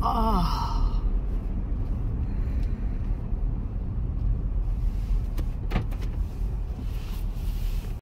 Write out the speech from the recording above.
啊。